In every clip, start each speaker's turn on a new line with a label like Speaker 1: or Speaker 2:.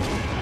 Speaker 1: Thank you.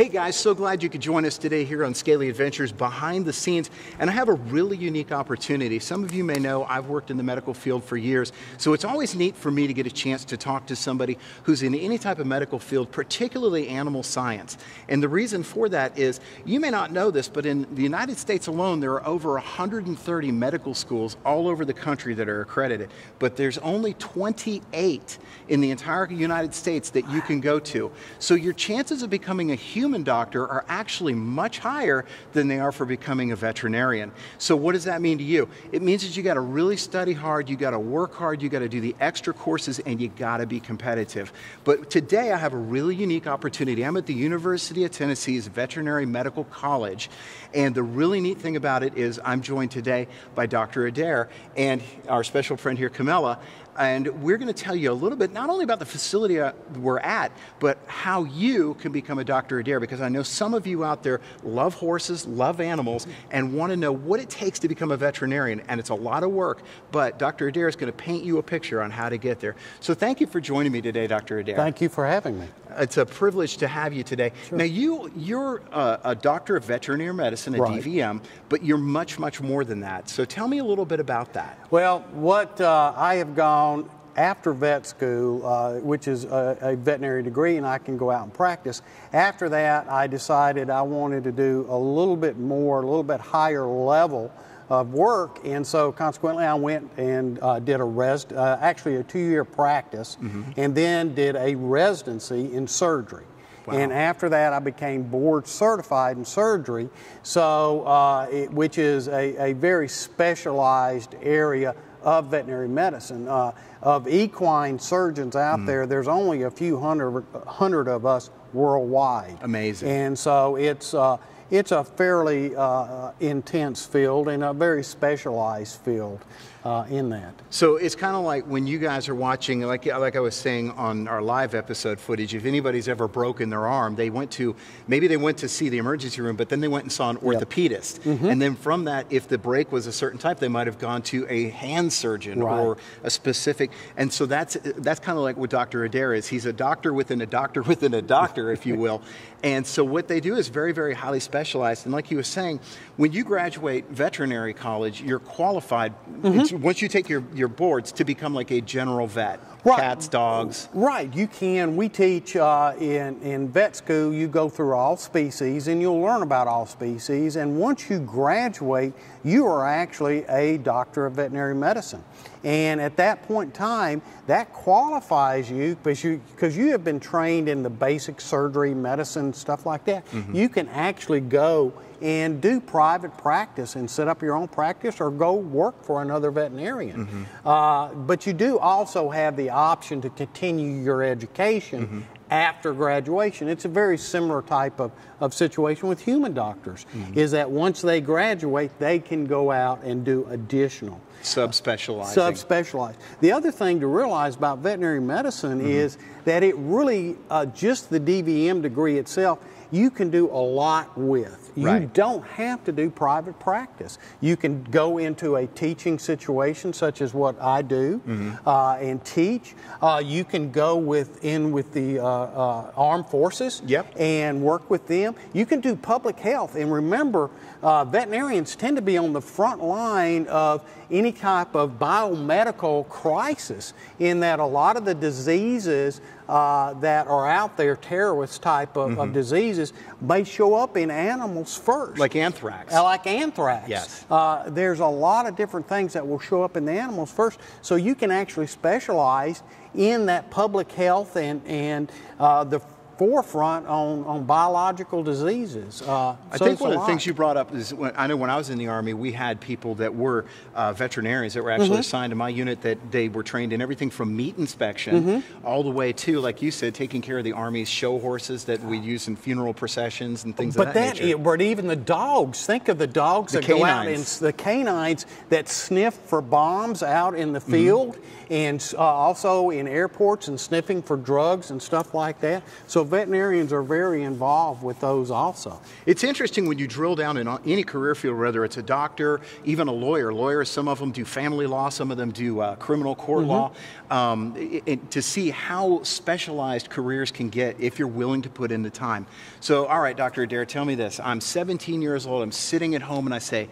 Speaker 1: Hey guys, so glad you could join us today here on Scaly Adventures behind the scenes. And I have a really unique opportunity. Some of you may know I've worked in the medical field for years, so it's always neat for me to get a chance to talk to somebody who's in any type of medical field, particularly animal science. And the reason for that is you may not know this, but in the United States alone, there are over 130 medical schools all over the country that are accredited. But there's only 28 in the entire United States that you can go to. So your chances of becoming a human human doctor are actually much higher than they are for becoming a veterinarian. So what does that mean to you? It means that you got to really study hard, you got to work hard, you got to do the extra courses, and you got to be competitive. But today I have a really unique opportunity. I'm at the University of Tennessee's Veterinary Medical College, and the really neat thing about it is I'm joined today by Dr. Adair and our special friend here, Camilla, and we're going to tell you a little bit not only about the facility uh, we're at, but how you can become a Dr. Adair, because I know some of you out there love horses, love animals, and want to know what it takes to become a veterinarian. And it's a lot of work, but Dr. Adair is going to paint you a picture on how to get there. So thank you for joining me today, Dr. Adair.
Speaker 2: Thank you for having me.
Speaker 1: It's a privilege to have you today. Sure. Now, you, you're a, a, doctor of veterinary medicine, a right. DVM, but you're much, much more than that. So tell me a little bit about that.
Speaker 2: Well, what uh, I have gone after vet school, uh, which is a, a, veterinary degree, and I can go out and practice. After that, I decided I wanted to do a little bit more, a little bit higher level of work, and so consequently, I went and uh, did a res, uh, actually a two-year practice, mm-hmm. and then did a residency in surgery. Wow. And after that, I became board certified in surgery, so uh, it, which is a, a, very specialized area of veterinary medicine. Uh, of equine surgeons out mm. there, there's only a few hundred, hundred of us worldwide.
Speaker 1: Amazing.
Speaker 2: And so it's uh, it's a fairly uh, intense field and a very specialized field uh, in that.
Speaker 1: So it's kind of like when you guys are watching, like like I was saying on our live episode footage. If anybody's ever broken their arm, they went to maybe they went to see the emergency room, but then they went and saw an orthopedist, yep. mm-hmm. and then from that, if the break was a certain type, they might have gone to a hand surgeon right. or a specific. And so that's that's kind of like what Dr. Adair is. He's a doctor within a doctor within a doctor, if you will. And so what they do is very very highly specialized. And like you were saying, when you graduate veterinary college, you're qualified. Mm-hmm once you take your, your boards to become like a general vet, right. cats, dogs.
Speaker 2: Right, you can. We teach uh, in, in vet school, you go through all species and you'll learn about all species. And once you graduate, you are actually a doctor of veterinary medicine. And at that point in time, that qualifies you because you, because you have been trained in the basic surgery, medicine, stuff like that. Mm-hmm. You can actually go and do private practice and set up your own practice or go work for another veterinarian. Mm-hmm. Uh, but you do also have the option to continue your education mm-hmm. after graduation. It's a very similar type of, of situation with human doctors, mm-hmm. is that once they graduate, they can go out and do additional.
Speaker 1: Subspecializing.
Speaker 2: Subspecialized. The other thing to realize about veterinary medicine mm-hmm. is that it really, uh, just the DVM degree itself, you can do a lot with. You right. don't have to do private practice. You can go into a teaching situation, such as what I do, mm-hmm. uh, and teach. Uh, you can go within with the uh, uh, armed forces
Speaker 1: yep.
Speaker 2: and work with them. You can do public health. And remember, uh, veterinarians tend to be on the front line of any type of biomedical crisis, in that a lot of the diseases uh, that are out there, terrorist type of, mm-hmm. of, diseases, may show up in animals first.
Speaker 1: Like anthrax.
Speaker 2: Uh, like anthrax.
Speaker 1: Yes.
Speaker 2: Uh, there's a lot of different things that will show up in the animals first, so you can actually specialize in that public health and, and uh, the forefront on, on biological diseases. Uh,
Speaker 1: I think one of the things you brought up is when, I know when I was in the Army, we had people that were uh, veterinarians that were actually mm-hmm. assigned to my unit that they were trained in everything from meat inspection mm-hmm. all the way to, like you said, taking care of the Army's show horses that we use in funeral processions and things
Speaker 2: but
Speaker 1: of that,
Speaker 2: that nature. But even the dogs, think of the dogs the that canines. go out and the canines that sniff for bombs out in the mm-hmm. field mm-hmm. and uh, also in airports and sniffing for drugs and stuff like that. So veterinarians are very involved with those also.
Speaker 1: It's interesting when you drill down in any career field, whether it's a doctor, even a lawyer. Lawyers, some of them do family law, some of them do uh, criminal court mm-hmm. law. Um, it, it, to see how specialized careers can get if you're willing to put in the time. So, all right, Dr. Adair, tell me this. I'm 17 years old. I'm sitting at home and I say,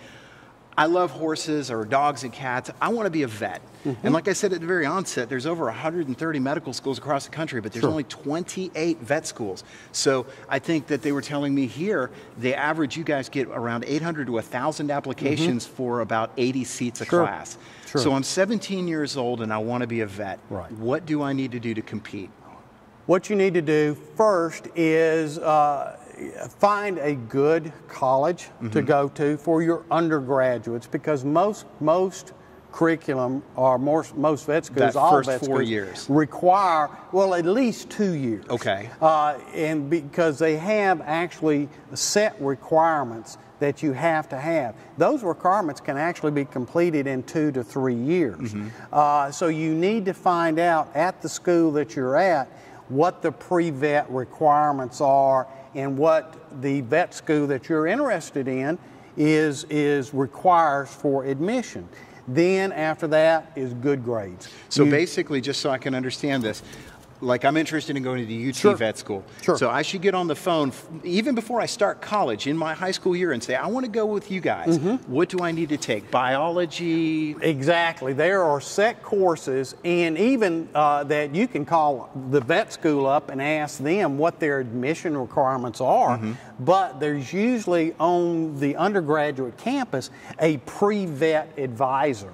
Speaker 1: I love horses or dogs and cats. I want to be a vet. Mm-hmm. And like I said at the very onset, there's over 130 medical schools across the country, but there's sure. only 28 vet schools. So I think that they were telling me here, the average you guys get around 800 to 1,000 applications mm-hmm. for about 80 seats a sure. class. Sure. So I'm 17 years old and I want to be a vet.
Speaker 2: Right.
Speaker 1: What do I need to do to compete?
Speaker 2: What you need to do first is uh, find a good college mm-hmm. to go to for your undergraduates because most most curriculum or most, most vet schools,
Speaker 1: that
Speaker 2: all
Speaker 1: first
Speaker 2: vet
Speaker 1: four
Speaker 2: schools
Speaker 1: years
Speaker 2: require well at least two years.
Speaker 1: Okay.
Speaker 2: Uh, and because they have actually set requirements that you have to have. Those requirements can actually be completed in two to three years. Mm-hmm. Uh, so you need to find out at the school that you're at what the pre-vet requirements are and what the vet school that you're interested in is, is requires for admission. Then after that is good grades.
Speaker 1: So you, basically, just so I can understand this, like I'm interested in going to the UT sure. vet school.
Speaker 2: Sure.
Speaker 1: So I should get on the phone even before I start college in my high school year and say, I want to go with you guys. Mm-hmm. What do I need to take? Biology?
Speaker 2: Exactly. There are set courses, and even uh, that you can call the vet school up and ask them what their admission requirements are. Mm-hmm. But there's usually on the undergraduate campus a pre vet advisor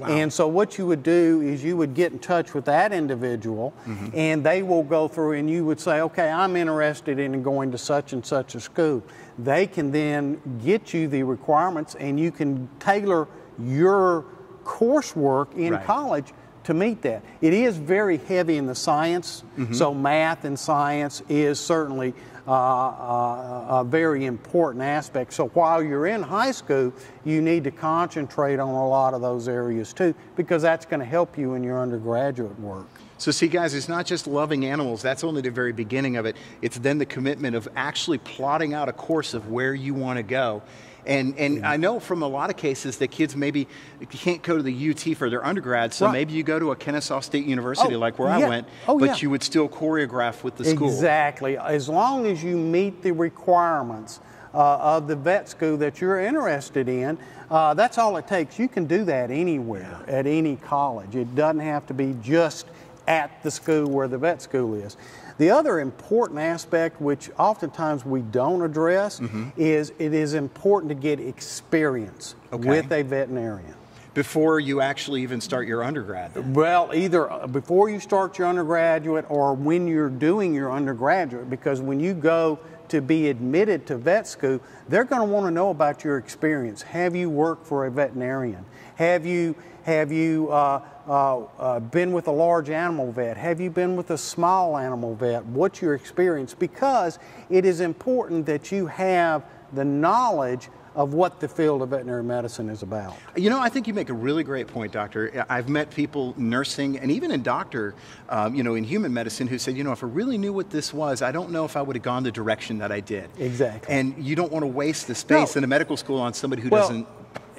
Speaker 2: Wow. And so what you would do is you would get in touch with that individual mm-hmm. and they will go through and you would say, okay, I'm interested in going to such and such a school. They can then get you the requirements and you can tailor your coursework in right. college to meet that. It is very heavy in the science, mm-hmm. so math and science is certainly uh, uh, a very important aspect. So while you're in high school, you need to concentrate on a lot of those areas too, because that's going to help you in your undergraduate work.
Speaker 1: So, see, guys, it's not just loving animals, that's only the very beginning of it. It's then the commitment of actually plotting out a course of where you want to go. And, and I know from a lot of cases that kids maybe can't go to the UT for their undergrad, so right. maybe you go to a Kennesaw State University, oh, like where yeah. I went,
Speaker 2: oh,
Speaker 1: but
Speaker 2: yeah.
Speaker 1: you would still choreograph with the school.
Speaker 2: Exactly. As long as you meet the requirements uh, of the vet school that you're interested in, uh, that's all it takes. You can do that anywhere, at any college. It doesn't have to be just at the school where the vet school is. The other important aspect, which oftentimes we don't address, mm-hmm. is it is important to get experience okay. with a veterinarian.
Speaker 1: Before you actually even start your undergrad?
Speaker 2: Well, either uh, before you start your undergraduate or when you're doing your undergraduate, because when you go to be admitted to vet school, they're going to want to know about your experience. Have you worked for a veterinarian? Have you have you uh, uh, uh, been with a large animal vet? Have you been with a small animal vet? What's your experience? Because it is important that you have the knowledge of what the field of veterinary medicine is about.
Speaker 1: You know, I think you make a really great point, doctor. I've met people nursing and even in doctor, um, you know, in human medicine who said, you know, if I really knew what this was, I don't know if I would have gone the direction that I did.
Speaker 2: Exactly.
Speaker 1: And you don't want to waste the space no. in a medical school on somebody who
Speaker 2: well,
Speaker 1: doesn't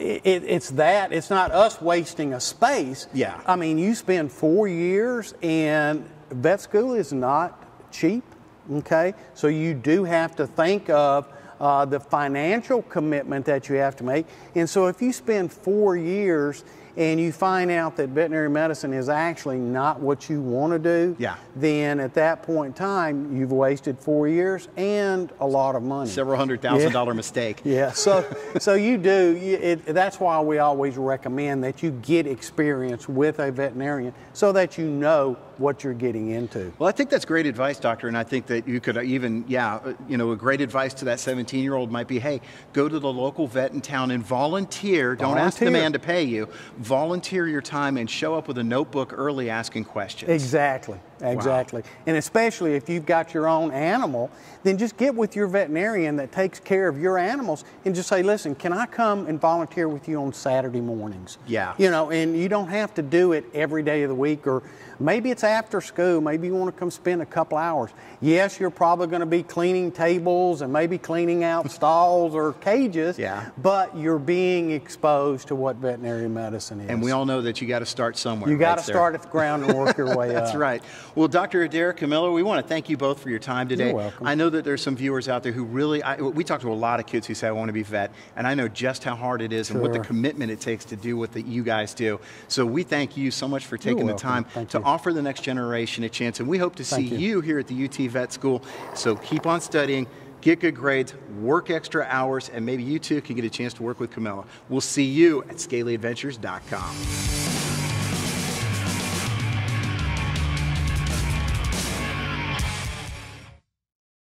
Speaker 2: it, it's that. It's not us wasting a space.
Speaker 1: Yeah.
Speaker 2: I mean, you spend four years, and vet school is not cheap. Okay, so you do have to think of uh, the financial commitment that you have to make. And so, if you spend four years and you find out that veterinary medicine is actually not what you want to do,
Speaker 1: yeah.
Speaker 2: then at that point in time, you've wasted four years and a lot of money.
Speaker 1: Several hundred thousand yeah. dollar mistake.
Speaker 2: Yeah, so so you do. It, that's why we always recommend that you get experience with a veterinarian so that you know what you're getting into.
Speaker 1: Well, I think that's great advice, doctor, and I think that you could even, yeah, uh, you know, a great advice to that 17-year-old might be, hey, go to the local vet in town and volunteer. volunteer. Don't ask the man to pay you. Volunteer your time and show up with a notebook early asking questions.
Speaker 2: Exactly. Exactly. Wow. And especially if you've got your own animal, then just get with your veterinarian that takes care of your animals and just say, listen, can I come and volunteer with you on Saturday mornings?
Speaker 1: Yeah.
Speaker 2: You know, and you don't have to do it every day of the week or maybe it's after school. Maybe you want to come spend a couple hours. Yes, you're probably going to be cleaning tables and maybe cleaning out stalls or cages,
Speaker 1: yeah.
Speaker 2: but you're being exposed to what veterinary medicine is.
Speaker 1: And we all know that you got to start somewhere.
Speaker 2: You got
Speaker 1: to
Speaker 2: start at the ground and work your way
Speaker 1: That's
Speaker 2: up.
Speaker 1: That's right. Well, Dr. Adair, Camilla, we want to thank you both for your time today.
Speaker 2: You're welcome.
Speaker 1: I know that there's some viewers out there who really, I, we talk to a lot of kids who say, I want to be vet, and I know just how hard it is
Speaker 2: sure.
Speaker 1: and what the commitment it takes to do what the, you guys do. So we thank you so much for taking the time
Speaker 2: thank
Speaker 1: to
Speaker 2: you.
Speaker 1: offer the next generation a chance, and we hope to see
Speaker 2: you.
Speaker 1: you here at the UT Vet School. So keep on studying get good grades, work extra hours, and maybe you too can get a chance to work with Camilla. We'll see you at scalyadventures.com.